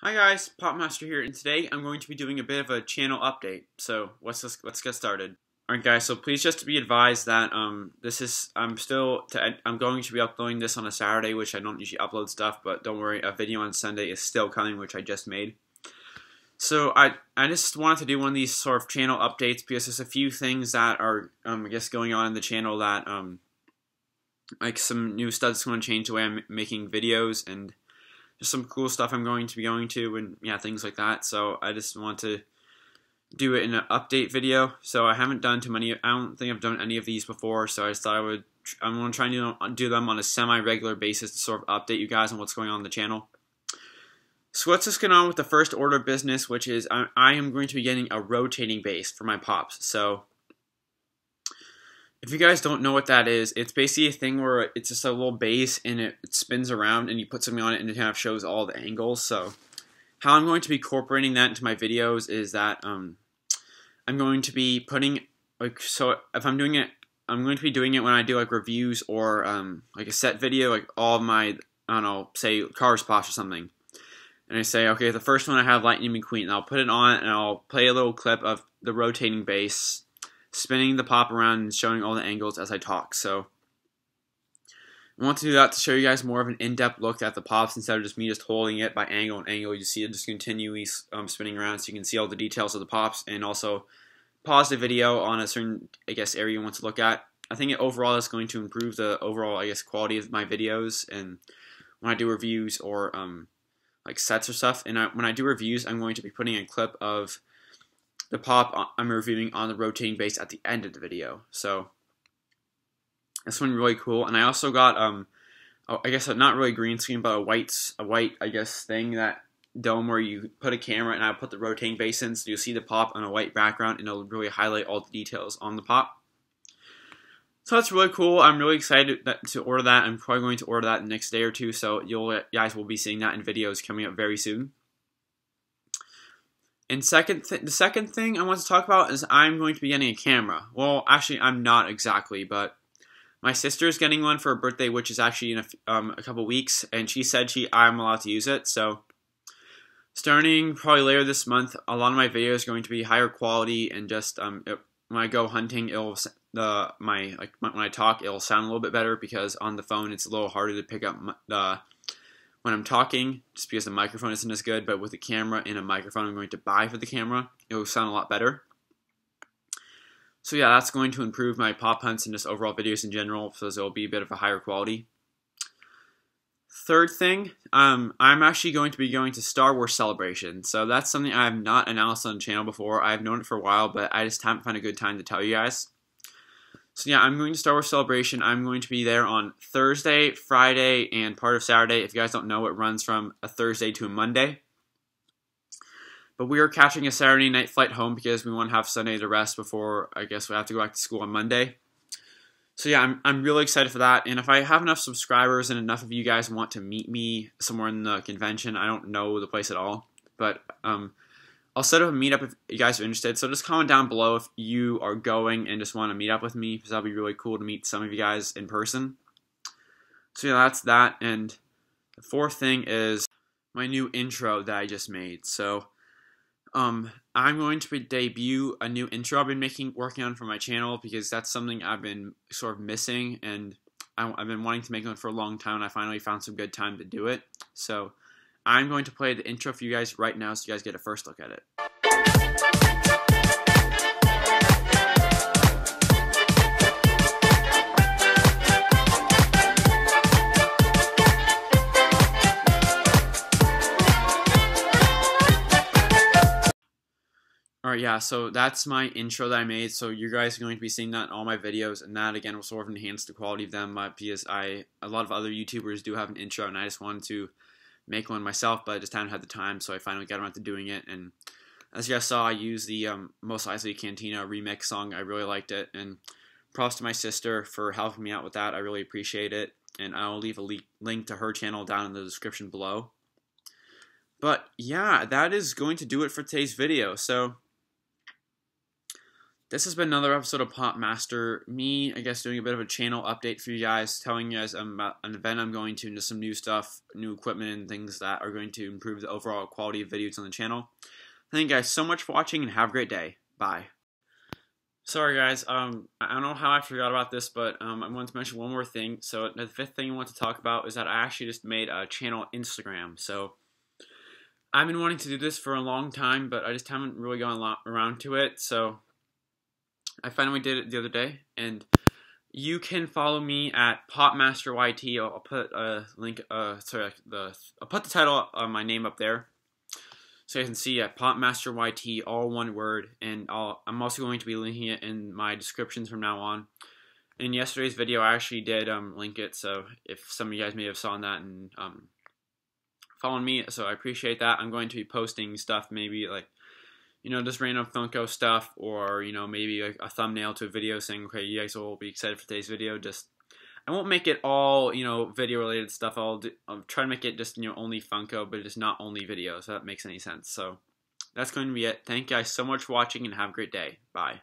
Hi guys, Popmaster here, and today I'm going to be doing a bit of a channel update. So let's just, let's get started. Alright guys, so please just be advised that um this is I'm still to, I'm going to be uploading this on a Saturday, which I don't usually upload stuff, but don't worry, a video on Sunday is still coming, which I just made. So I I just wanted to do one of these sort of channel updates because there's a few things that are um I guess going on in the channel that um like some new stuff's going to change the way I'm making videos and just some cool stuff I'm going to be going to and yeah things like that. So I just want to do it in an update video. So I haven't done too many I don't think I've done any of these before. So I just thought I would I'm going to try and do them on a semi-regular basis to sort of update you guys on what's going on in the channel. So let's just get on with the first order of business which is I, I am going to be getting a rotating base for my pops. So if you guys don't know what that is, it's basically a thing where it's just a little base and it, it spins around and you put something on it and it kind of shows all the angles. So how I'm going to be incorporating that into my videos is that um, I'm going to be putting like so if I'm doing it, I'm going to be doing it when I do like reviews or um, like a set video, like all my I don't know, say Cars Posh or something. And I say, okay, the first one I have Lightning McQueen, and I'll put it on and I'll play a little clip of the rotating base spinning the pop around and showing all the angles as I talk. So I want to do that to show you guys more of an in-depth look at the pops instead of just me just holding it by angle and angle. You see it just continually um, spinning around so you can see all the details of the pops and also pause the video on a certain, I guess, area you want to look at. I think it overall is going to improve the overall, I guess, quality of my videos and when I do reviews or um, like sets or stuff. And I, when I do reviews, I'm going to be putting a clip of the pop I'm reviewing on the rotating base at the end of the video. So this one really cool. And I also got um, I guess not really green screen, but a white a white I guess thing that dome where you put a camera and I put the rotating base in, so you'll see the pop on a white background and it'll really highlight all the details on the pop. So that's really cool. I'm really excited that, to order that. I'm probably going to order that the next day or two, so you guys will be seeing that in videos coming up very soon. And second, th the second thing I want to talk about is I'm going to be getting a camera. Well, actually, I'm not exactly, but my sister is getting one for her birthday, which is actually in a, um, a couple weeks, and she said she I'm allowed to use it. So, starting probably later this month, a lot of my videos are going to be higher quality and just um, it, when I go hunting, it'll the my like when I talk, it'll sound a little bit better because on the phone it's a little harder to pick up the when I'm talking, just because the microphone isn't as good, but with a camera and a microphone I'm going to buy for the camera, it will sound a lot better. So yeah, that's going to improve my pop hunts and just overall videos in general, so it'll be a bit of a higher quality. Third thing, um, I'm actually going to be going to Star Wars Celebration. So that's something I have not announced on the channel before. I've known it for a while, but I just haven't found a good time to tell you guys. So yeah, I'm going to Star Wars Celebration. I'm going to be there on Thursday, Friday, and part of Saturday. If you guys don't know, it runs from a Thursday to a Monday. But we are catching a Saturday night flight home because we want to have Sunday to rest before I guess we have to go back to school on Monday. So yeah, I'm, I'm really excited for that. And if I have enough subscribers and enough of you guys want to meet me somewhere in the convention, I don't know the place at all. But um, I'll set up a meetup if you guys are interested. So just comment down below if you are going and just want to meet up with me because that'll be really cool to meet some of you guys in person. So yeah, that's that. And the fourth thing is my new intro that I just made. So um, I'm going to debut a new intro I've been making, working on for my channel because that's something I've been sort of missing and I've been wanting to make one for a long time. And I finally found some good time to do it. So I'm going to play the intro for you guys right now so you guys get a first look at it. Alright, yeah, so that's my intro that I made. So you guys are going to be seeing that in all my videos, and that again will sort of enhance the quality of them uh, because I a lot of other YouTubers do have an intro, and I just wanted to make one myself, but I just haven't had the time, so I finally got around to doing it. And as you guys saw, I used the um, Mos Eisley Cantina remix song. I really liked it, and props to my sister for helping me out with that. I really appreciate it, and I'll leave a le link to her channel down in the description below. But yeah, that is going to do it for today's video. So this has been another episode of Pop Master. Me, I guess, doing a bit of a channel update for you guys, telling you guys about an event I'm going to, and just some new stuff, new equipment, and things that are going to improve the overall quality of videos on the channel. Thank you guys so much for watching, and have a great day. Bye. Sorry, guys. Um, I don't know how I forgot about this, but um, I wanted to mention one more thing. So the fifth thing I want to talk about is that I actually just made a channel Instagram. So I've been wanting to do this for a long time, but I just haven't really gone around to it. So I finally did it the other day, and you can follow me at PopMasterYT. I'll, I'll put a link. Uh, sorry, the I'll put the title of my name up there, so you can see at PopMasterYT, all one word. And I'll, I'm also going to be linking it in my descriptions from now on. In yesterday's video, I actually did um, link it, so if some of you guys may have saw that and um, following me, so I appreciate that. I'm going to be posting stuff maybe like you know, just random Funko stuff, or you know, maybe a, a thumbnail to a video saying, "Okay, you guys will be excited for today's video." Just, I won't make it all you know video related stuff. I'll, do, I'll try to make it just you know only Funko, but just not only video. So that makes any sense. So that's going to be it. Thank you guys so much for watching, and have a great day. Bye.